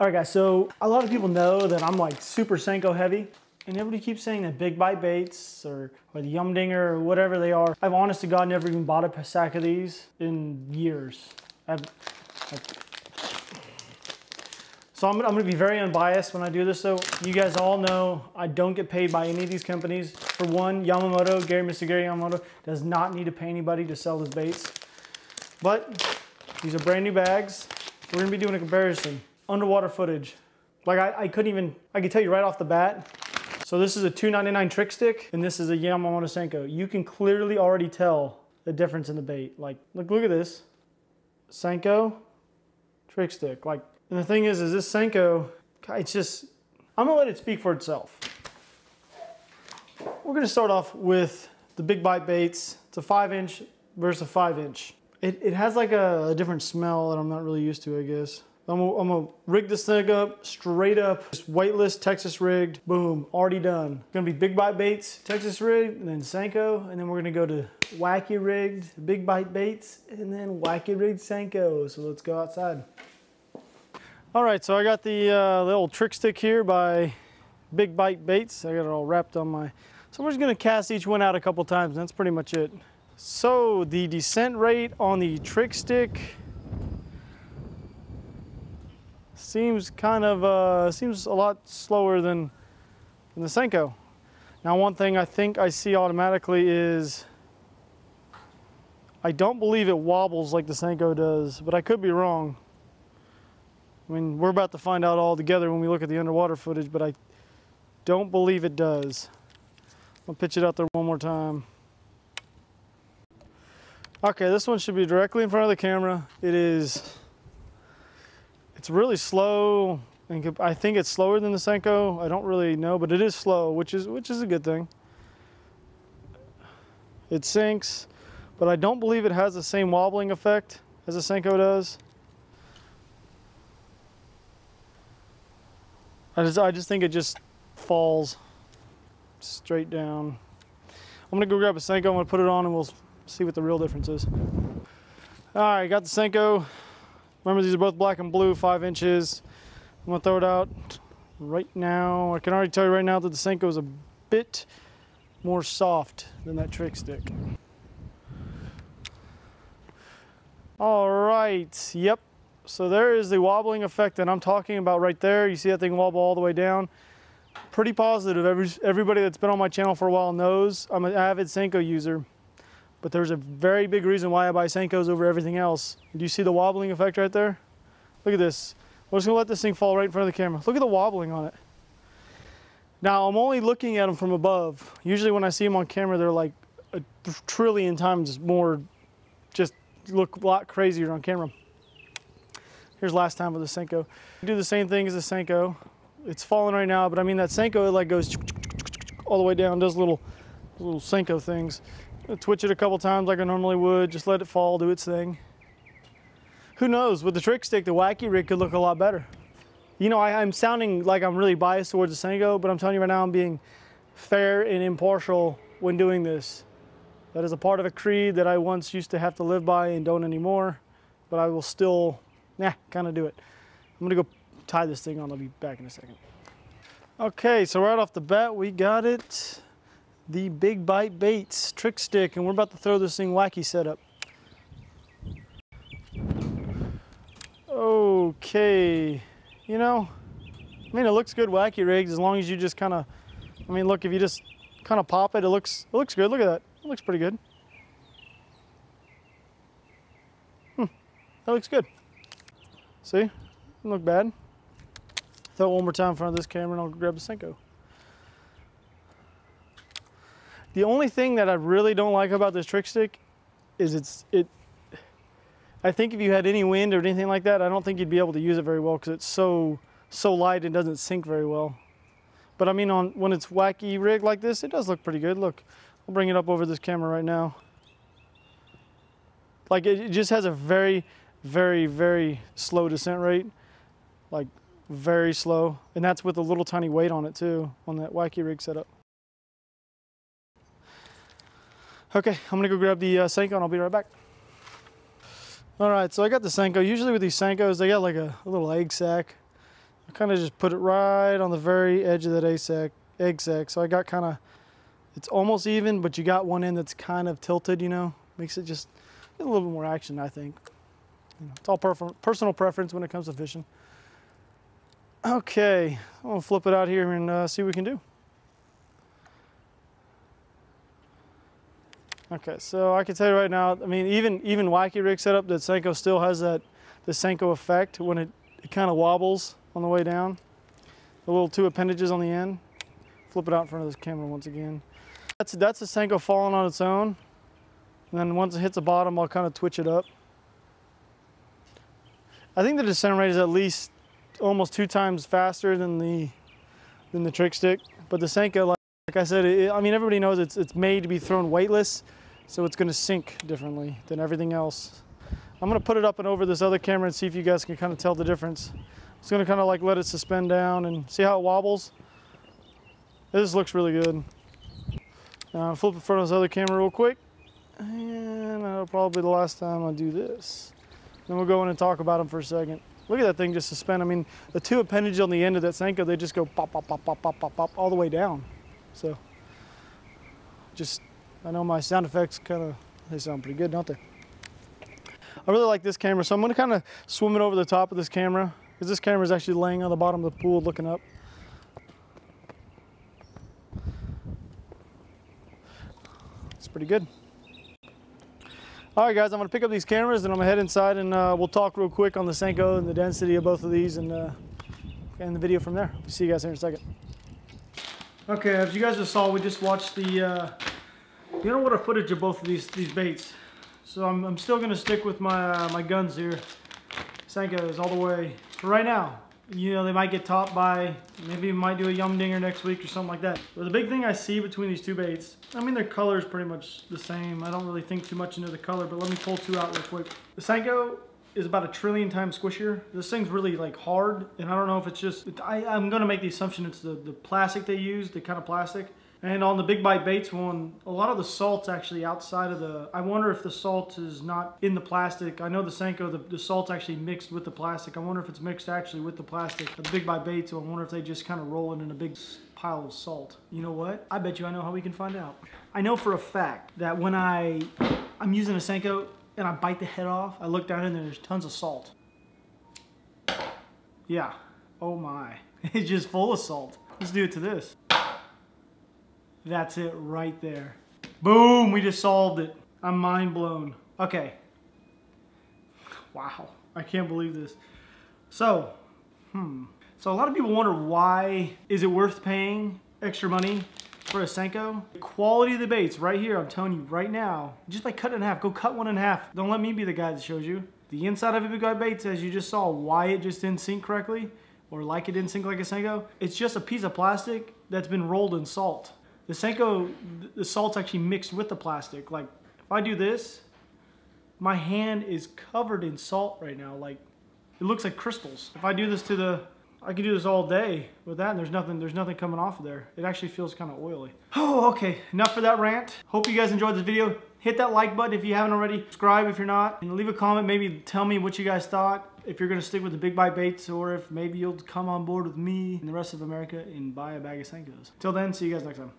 All right, guys, so a lot of people know that I'm like super Senko heavy. And everybody keeps saying that Big Bite Baits or, or the YUM Dinger or whatever they are. I've honest to God never even bought a sack of these in years. I've, I've, so I'm, I'm gonna be very unbiased when I do this though. You guys all know I don't get paid by any of these companies. For one, Yamamoto, Gary, Mr. Gary Yamamoto, does not need to pay anybody to sell his baits. But these are brand new bags. We're gonna be doing a comparison. Underwater footage. Like I, I couldn't even, I can tell you right off the bat. So this is a 299 trick stick and this is a Yamamoto Senko. You can clearly already tell the difference in the bait. Like, look, look at this. Senko, trick stick. Like, and the thing is, is this Senko, it's just, I'm gonna let it speak for itself. We're gonna start off with the big bite baits. It's a five inch versus a five inch. It, it has like a, a different smell that I'm not really used to, I guess. I'm gonna, rig this thing up straight up, just weightless, Texas rigged, boom, already done. Gonna be big bite baits, Texas rigged, and then Senko, and then we're gonna go to wacky rigged, big bite baits, and then wacky rigged Senko. So let's go outside. All right, so I got the, uh, trick stick here by Big Bite Baits. I got it all wrapped on my, so we're just gonna cast each one out a couple times. That's pretty much it. So the descent rate on the trick stick seems kind of, uh, seems a lot slower than, than the Senko. Now one thing I think I see automatically is I don't believe it wobbles like the Senko does, but I could be wrong. I mean, we're about to find out all together when we look at the underwater footage, but I don't believe it does. I'll pitch it out there one more time. Okay, this one should be directly in front of the camera. It is, it's really slow. I think it's slower than the Senko. I don't really know, but it is slow, which is, which is a good thing. It sinks, but I don't believe it has the same wobbling effect as the Senko does. I just, I just think it just falls straight down. I'm gonna go grab a Senko, I'm gonna put it on and we'll see what the real difference is. All right, got the Senko. Remember these are both black and blue, five inches. I'm gonna throw it out right now. I can already tell you right now that the Senko is a bit more soft than that trick stick. All right, yep, so there is the wobbling effect that I'm talking about right there. You see that thing wobble all the way down. Pretty positive. Every, everybody that's been on my channel for a while knows I'm an avid Senko user. But there's a very big reason why I buy Senkos over everything else. Do you see the wobbling effect right there? Look at this. We're just gonna let this thing fall right in front of the camera. Look at the wobbling on it. Now I'm only looking at them from above. Usually when I see them on camera, they're like a trillion times more, just look a lot crazier on camera. Here's last time with the Senko. Do the same thing as the Senko. It's falling right now, but I mean that Senko it like goes all the way down, does little little Senko things. Twitch it a couple times like I normally would, just let it fall, do its thing. Who knows, with the trick stick, the wacky rig could look a lot better. You know, I, am sounding like I'm really biased towards the Senko, but I'm telling you right now, I'm being fair and impartial when doing this. That is a part of a creed that I once used to have to live by and don't anymore, but I will still yeah, kind of do it. I'm gonna go tie this thing on. I'll be back in a second. Okay, so right off the bat, we got it. The Big Bite Baits trick stick, and we're about to throw this thing wacky setup. Okay, you know, I mean, it looks good wacky rigged as long as you just kind of, I mean, look, if you just kind of pop it, it looks, it looks good. Look at that. It looks pretty good. Hmm, that looks good. See? Doesn't look bad. Throw it one more time in front of this camera and I'll grab the Senko. The only thing that I really don't like about this trick stick is it's, it, I think if you had any wind or anything like that, I don't think you'd be able to use it very well because it's so, so light and doesn't sink very well. But I mean, on when it's wacky rig like this, it does look pretty good. Look, I'll bring it up over this camera right now. Like it, it just has a very, very, very slow descent rate, like very slow. And that's with a little tiny weight on it too, on that wacky rig setup. Okay, I'm gonna go grab the uh, Senko and I'll be right back. All right, so I got the Senko. Usually with these Senkos, they got like a, a little egg sack I kind of just put it right on the very edge of that egg sac, egg. So I got kind of, it's almost even, but you got one end that's kind of tilted, you know, makes it just a little bit more action, I think. You know, it's all personal preference when it comes to fishing. Okay, I'm gonna flip it out here and uh, see what we can do. Okay, so I can tell you right now, I mean, even even wacky rig setup, that Senko still has that the Senko effect when it, it kind of wobbles on the way down. The little two appendages on the end. Flip it out in front of this camera once again. That's that's a Senko falling on its own. And then once it hits the bottom, I'll kind of twitch it up. I think the descent rate is at least almost two times faster than the than the trick stick. But the Senko, like, like I said, it, I mean everybody knows it's it's made to be thrown weightless. So it's gonna sink differently than everything else. I'm gonna put it up and over this other camera and see if you guys can kind of tell the difference. It's gonna kind of like let it suspend down and see how it wobbles. This looks really good. Now flip in front of this other camera real quick. And that'll probably be the last time I do this. Then we'll go in and talk about them for a second. Look at that thing just suspend. I mean, the two appendages on the end of that Senko, they just go pop, pop, pop, pop, pop, pop, pop, all the way down. So, just I know my sound effects kind of, they sound pretty good, don't they? I really like this camera, so I'm gonna kind of swim it over the top of this camera because this camera is actually laying on the bottom of the pool looking up. It's pretty good. All right, guys, I'm gonna pick up these cameras and I'm gonna head inside and uh, we'll talk real quick on the Senko and the density of both of these and uh, end the video from there. See you guys here in a second. Okay, as you guys just saw, we just watched the uh, you know what a footage of both of these these baits. So I'm, I'm still gonna stick with my uh, my guns here. Senkos all the way. For right now, you know, they might get topped by, maybe might do a yum dinger next week or something like that. But the big thing I see between these two baits, I mean, their color is pretty much the same. I don't really think too much into the color, but let me pull two out real quick. The Senko is about a trillion times squishier. This thing's really like hard, and I don't know if it's just, I, I'm gonna make the assumption it's the, the plastic they use, the kind of plastic. And on the Big Bite Baits one, a lot of the salt's actually outside of the, I wonder if the salt is not in the plastic. I know the Senko, the, the salt's actually mixed with the plastic. I wonder if it's mixed actually with the plastic. The Big Bite Baits, I wonder if they just kind of roll it in a big pile of salt. You know what? I bet you I know how we can find out. I know for a fact that when I, I'm using a Senko and I bite the head off, I look down there, there's tons of salt. Yeah, oh my. It's just full of salt. Let's do it to this. That's it right there. Boom, we just solved it. I'm mind blown. Okay. Wow, I can't believe this. So, hmm. So a lot of people wonder why is it worth paying extra money for a Senko? The quality of the baits right here, I'm telling you right now, just by cutting in half, go cut one in half. Don't let me be the guy that shows you. The inside of a Big Bite Baits, as you just saw, why it just didn't sink correctly, or like it didn't sink like a Senko, it's just a piece of plastic that's been rolled in salt. The Senko, the salt's actually mixed with the plastic. Like, if I do this, my hand is covered in salt right now. Like, it looks like crystals. If I do this to the, I can do this all day with that and there's nothing, there's nothing coming off of there. It actually feels kind of oily. Oh, okay, enough for that rant. Hope you guys enjoyed this video. Hit that like button if you haven't already. Subscribe if you're not. And leave a comment, maybe tell me what you guys thought. If you're gonna stick with the big bite baits or if maybe you'll come on board with me and the rest of America and buy a bag of Senkos. Till then, see you guys next time.